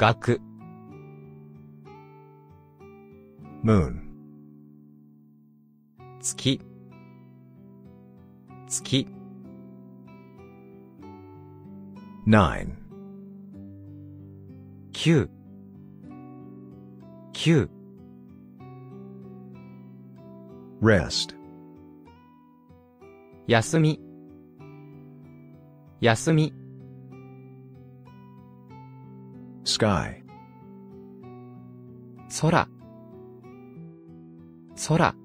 学 moon, 月月 nine, 九九 rest, 休み休み sky, 空空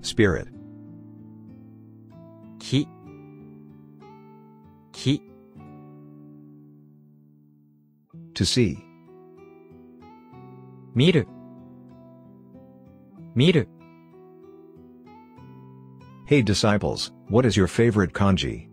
spirit, 木木 to see, 見る見る Hey disciples, what is your favorite kanji?